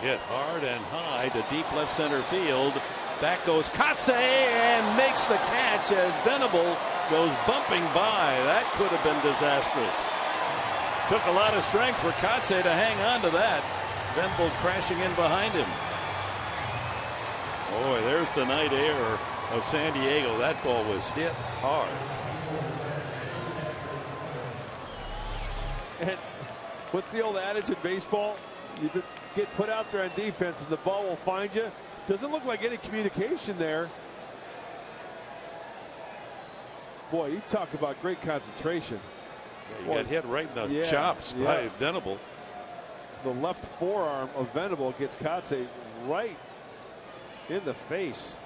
hit hard and high to deep left center field. Back goes Kotsay and makes the catch as Venable goes bumping by. That could have been disastrous. Took a lot of strength for Kotsay to hang on to that. Venable crashing in behind him. Boy, there's the night air of San Diego. That ball was hit hard. And what's the old adage in baseball? You get put out there on defense and the ball will find you. Doesn't look like any communication there. Boy, you talk about great concentration. Yeah, he got hit right in the yeah, chops yeah. by Venable. The left forearm of Venable gets Kotsay right in the face.